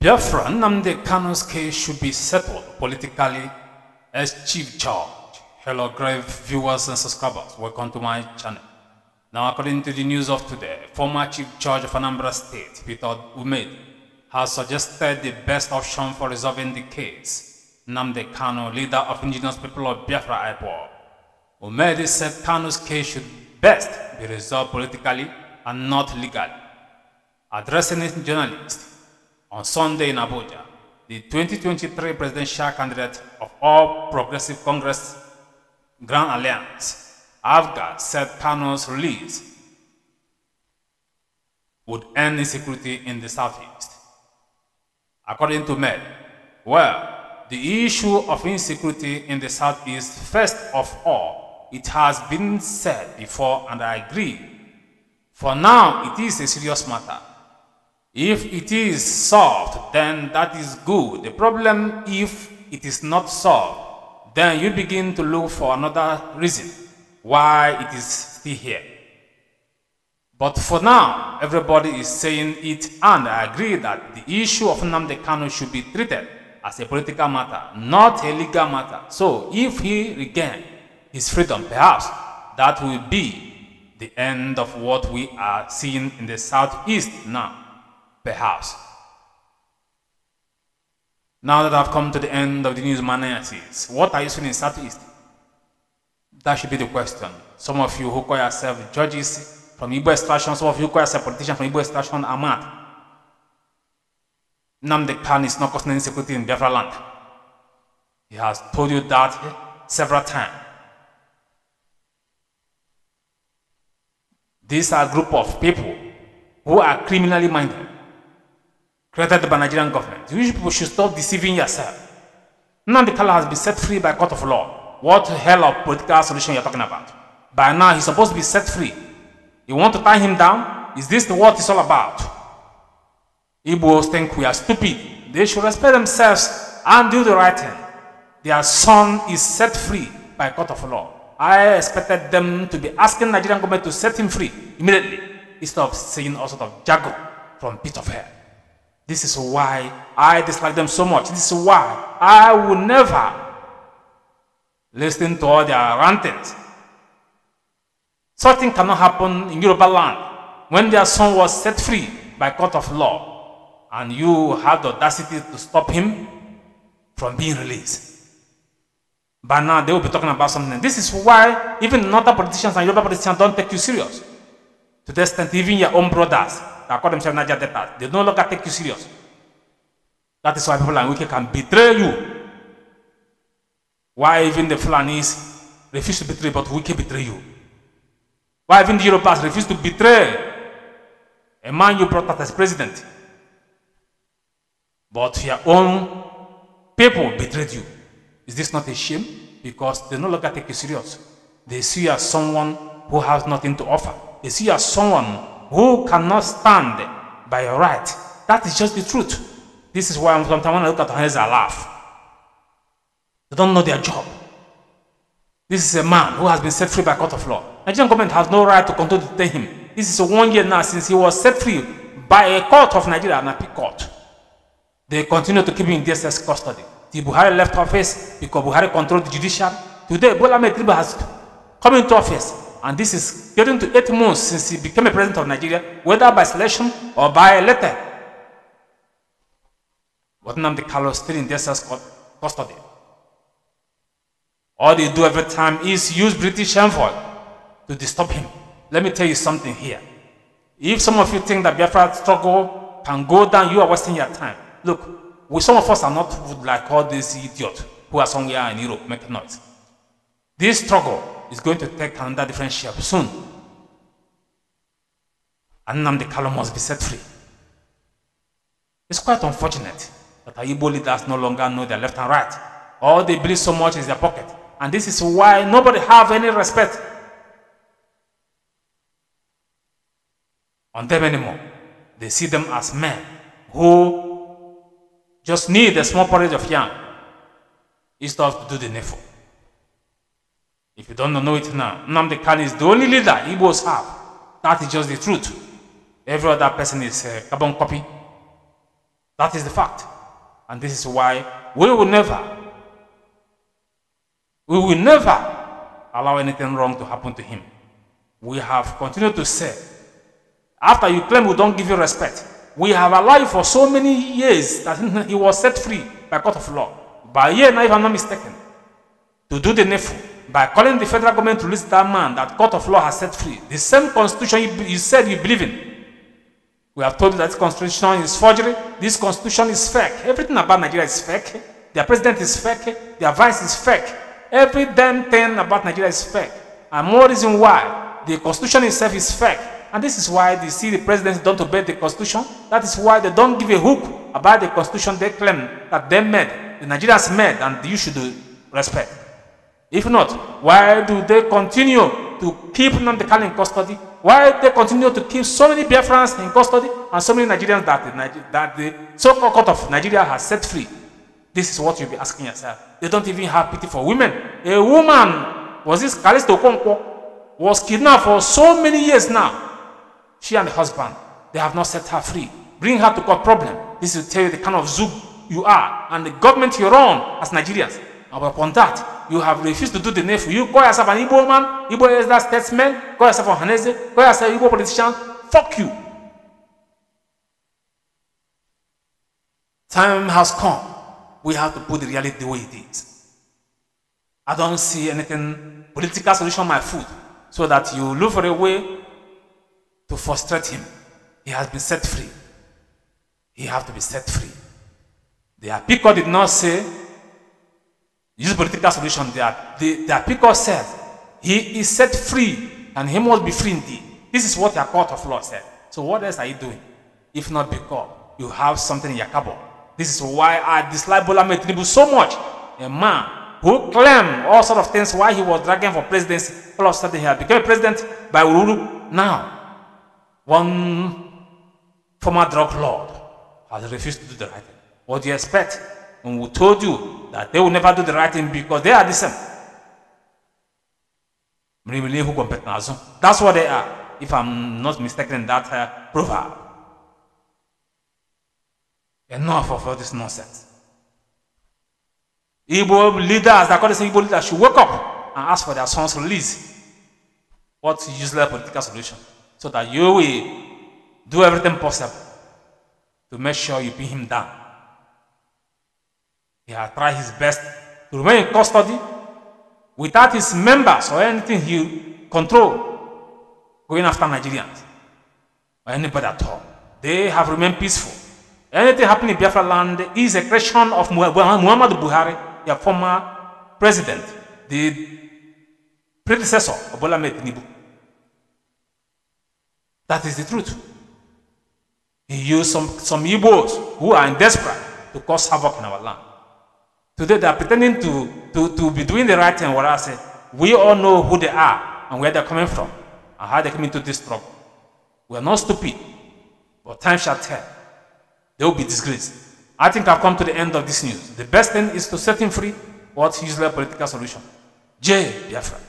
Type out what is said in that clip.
Biafra Nnamdi Kanu's case should be settled politically as chief judge. Hello, grave viewers and subscribers. Welcome to my channel. Now, according to the news of today, former chief judge of Anambra State, Peter Umeadi, has suggested the best option for resolving the case. Nnamdi Kanu, leader of indigenous people of Biafra IPOB. Umeadi said Kanu's case should best be resolved politically and not legally. Addressing his journalists, on Sunday in Abuja, the 2023 presidential candidate of All Progressive Congress Grand Alliance, APGA, said Kanu's release would end insecurity in the southeast. According to Med, well, the issue of insecurity in the southeast, first of all, it has been said before and I agree. For now, it is a serious matter. If it is solved, then that is good. The problem, if it is not solved, then you begin to look for another reason why it is still here. But for now, everybody is saying it, and I agree that the issue of Nnamdi Kanu should be treated as a political matter, not a legal matter. So, if he regain his freedom, perhaps that will be the end of what we are seeing in the southeast now perhaps. Now that I've come to the end of the news analysis, what are you seeing in Southeast? That should be the question. Some of you who call yourselves judges from Igbo extraction, some of you call yourselves politicians from Igbo extraction are mad. Nnamdi Kanu is not causing insecurity in Biafra land. He has told you that several times. These are a group of people who are criminally minded created by Nigerian government. You people should stop deceiving yourself. Nnamdi Kanu has been set free by court of law. What hell of political solution you're talking about? By now, he's supposed to be set free. You want to tie him down? Is this the what it's all about? Igbos think we are stupid. They should respect themselves and do the right thing. Their son is set free by court of law. I expected them to be asking Nigerian government to set him free immediately instead of saying all sort of jargon from pit of hell. This is why I dislike them so much. This is why I will never listen to all their rantings. Such cannot happen in Yoruba land when their son was set free by court of law and you have the audacity to stop him from being released. By now, they will be talking about something. This is why even other politicians and Yoruba politicians don't take you serious. To the extent, even your own brothers themselves Niger Delta, they no longer take you serious. That is why people like Wike can betray you. Why even the Fulanis refuse to betray, but Wike betray you. Why even the Europeans refuse to betray a man you brought out as president. But your own people betrayed you. Is this not a shame? Because they no longer take you serious. They see you as someone who has nothing to offer. They see you as someone who cannot stand by your right. That is just the truth. This is why sometimes when I look at hands, I laugh. They don't know their job. This is a man who has been set free by court of law. Nigerian government has no right to continue to detain him. This is one year now since he was set free by a court of Nigeria, an appeal court. They continue to keep him in DSS custody. The Buhari left office because Buhari controlled the judiciary. Today, Bola Ahmed has come into office, and this is getting to eight months since he became a president of Nigeria, whether by selection or by letter. But Nnamdi Kanu is still in DSS custody. All they do every time is use British envoy to disturb him. Let me tell you something here. If some of you think that Biafra struggle can go down, you are wasting your time. Look, we, some of us are not like all these idiots who are somewhere in Europe making noise. This struggle is going to take another different shape soon. And Nnamdi Kanu must be set free. It's quite unfortunate that our Igbo leaders no longer know their left and right. All they believe so much is their pocket. And this is why nobody have any respect on them anymore. They see them as men who just need a small porridge of yam instead of to do the needful. If you don't know it now, Nnamdi Kanu is the only leader Igbos have. That is just the truth. Every other person is a carbon copy That is the fact. And this is why we will never, we will never allow anything wrong to happen to him. We have continued to say, after you claim we don't give you respect, we have allowed for so many years that he was set free by court of law. By a year now, if I'm not mistaken, to do the needful by calling the federal government to release that man that court of law has set free. The same constitution you, you said you believe in. We have told you that this constitution is forgery. This constitution is fake. Everything about Nigeria is fake. Their president is fake. Their vice is fake. Every damn thing about Nigeria is fake. And more reason why the constitution itself is fake. And this is why they see the presidents don't obey the constitution. That is why they don't give a hook about the constitution they claim that they made, the Nigerians made, and you should respect. If not, why do they continue to keep Nnamdi in custody? Why they continue to keep so many Biafrans in custody and so many Nigerians that the, that the so-called court of Nigeria has set free? This is what you'll be asking yourself. They don't even have pity for women. A woman, was this Kalisto Okonkwo, was kidnapped for so many years now. She and the husband, they have not set her free. Bring her to court problem. This will tell you the kind of zoo you are and the government you run as Nigerians. And upon that, you have refused to do the needful. You call yourself an Igbo man, Igbo that statesman, call yourself a Hanese, call yourself an Igbo politician. Fuck you. Time has come. We have to put the reality the way it is. I don't see anything political solution my foot so that you look for a way to frustrate him. He has been set free. He have to be set free. The Apiko did not say use political solution there. The, the Apiko said he is set free and he must be free indeed. This is what the court of law said. So what else are you doing? If not because you have something in your cupboard. This is why I dislike Bola Tinubu so much. A man who claimed all sort of things while he was dragging for presidency. All of a sudden he had become president by Ururu. Now, one former drug lord has refused to do the right thing. What do you expect? And we told you that they will never do the right thing because they are the same. That's what they are, if I'm not mistaken that uh, proverb. Enough of all this nonsense. Igbo leaders, according to Igbo leaders, should wake up and ask for their sons' release. What useless political solution? So that you will do everything possible to make sure you pin him down. He has tried his best to remain in custody without his members or anything he control going after Nigerians or anybody at all. They have remained peaceful. Anything happening in Biafra land is a creation of Muhammad Buhari, their former president, the predecessor of Bola Tinubu. That is the truth. He used some, some Igbos who are in desperate to cause havoc in our land. Today they are pretending to, to, to be doing the right thing, what I say. We all know who they are and where they're coming from and how they came into this trouble. We are not stupid, but time shall tell. They will be disgraced. I think I've come to the end of this news. The best thing is to set him free. What useless political solution? J. Biafra.